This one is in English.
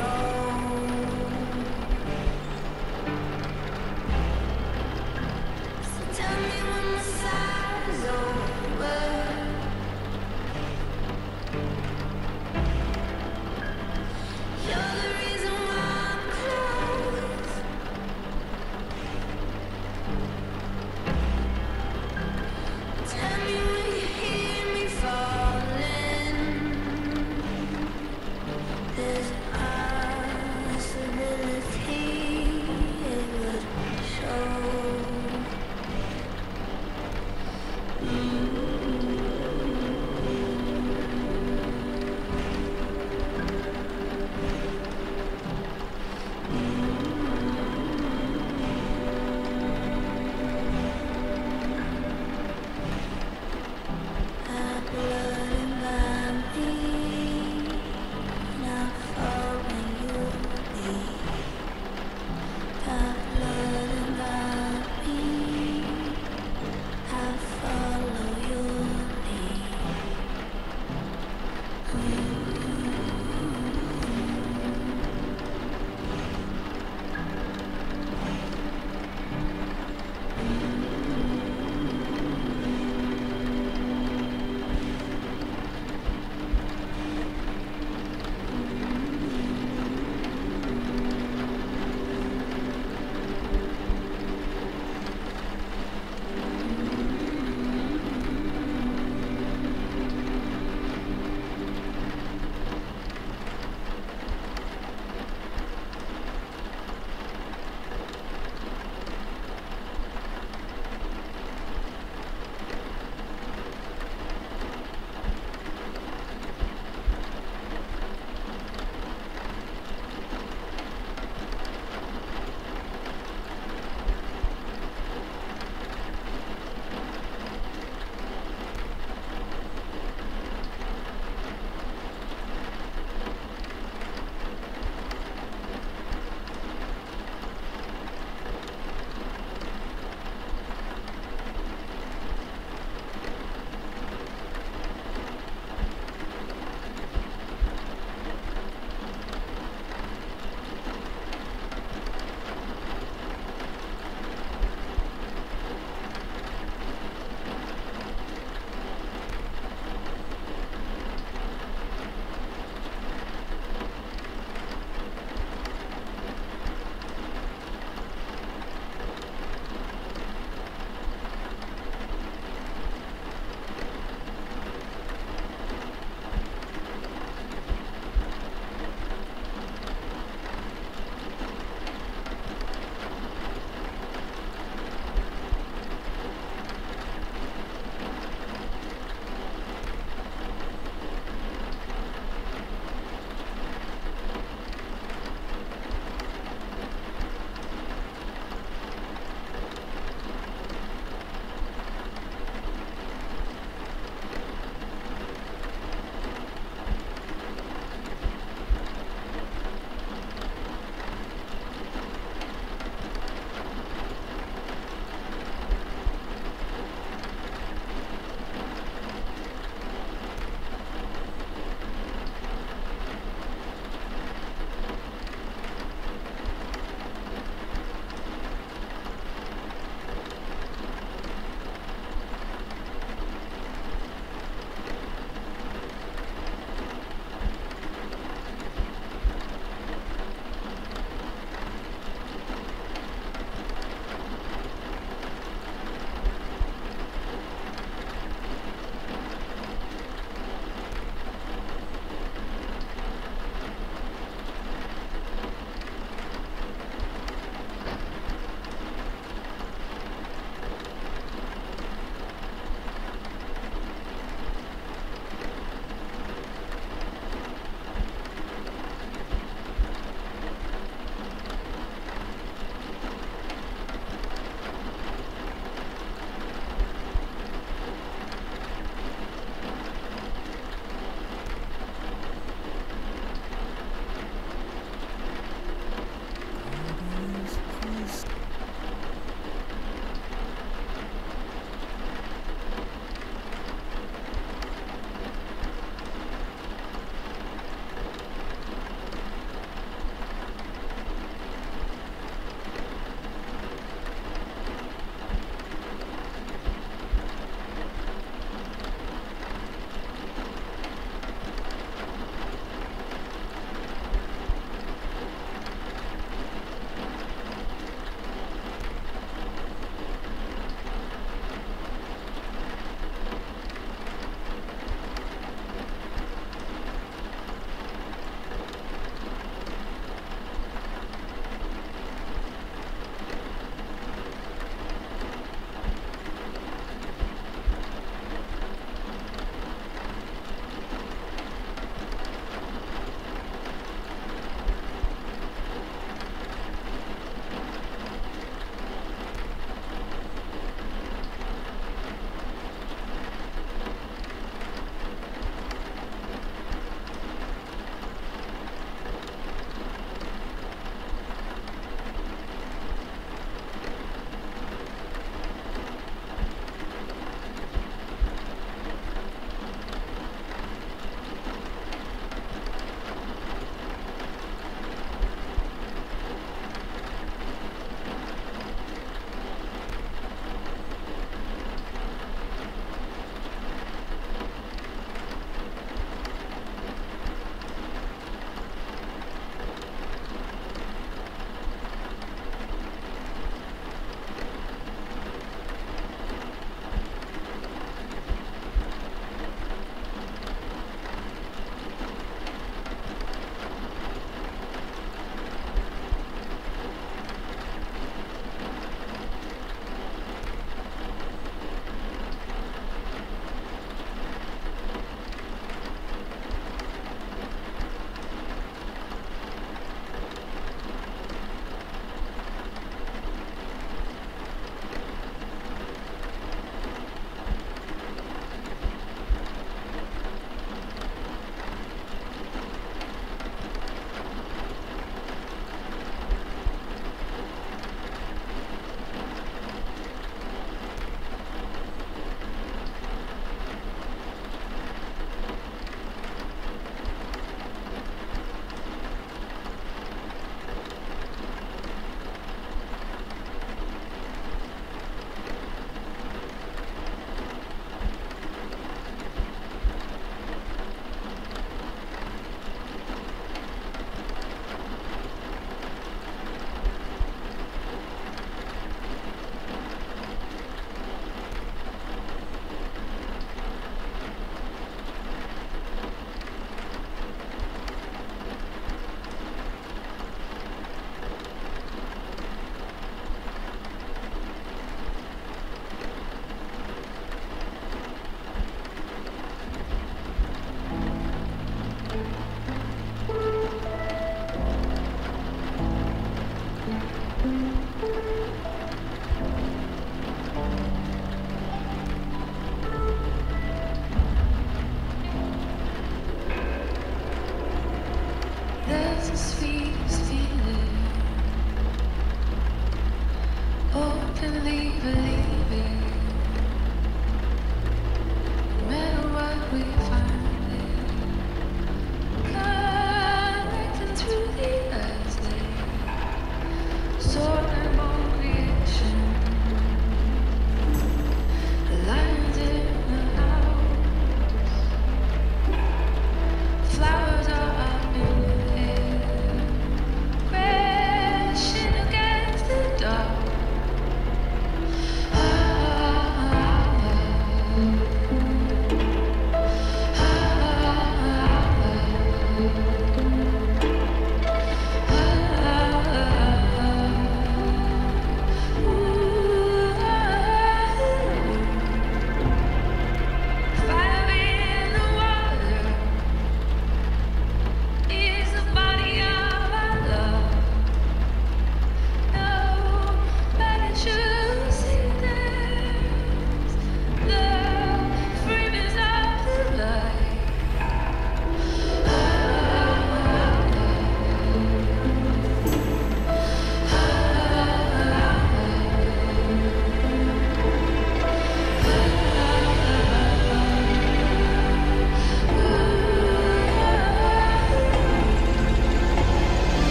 No.